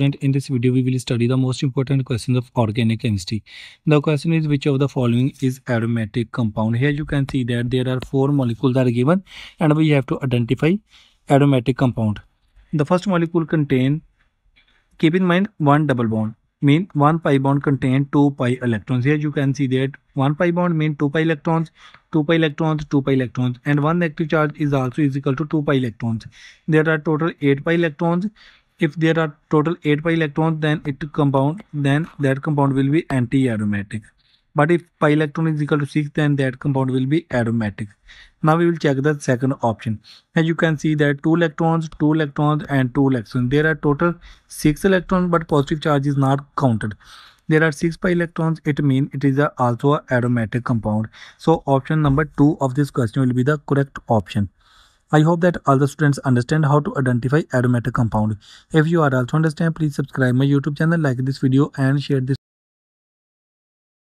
And in this video, we will study the most important questions of organic chemistry. The question is which of the following is aromatic compound? Here you can see that there are four molecules are given and we have to identify aromatic compound. The first molecule contain, keep in mind one double bond, mean one pi bond contain two pi electrons. Here you can see that one pi bond mean two pi electrons, two pi electrons, two pi electrons and one negative charge is also is equal to two pi electrons. There are total eight pi electrons if there are total 8 pi electrons then it compound then that compound will be anti-aromatic. But if pi electron is equal to 6 then that compound will be aromatic. Now we will check the second option. As you can see that 2 electrons 2 electrons and 2 electrons. There are total 6 electrons but positive charge is not counted. There are 6 pi electrons it means it is a also a aromatic compound. So option number 2 of this question will be the correct option I hope that all the students understand how to identify aromatic compound. If you are also understand, please subscribe my YouTube channel, like this video and share this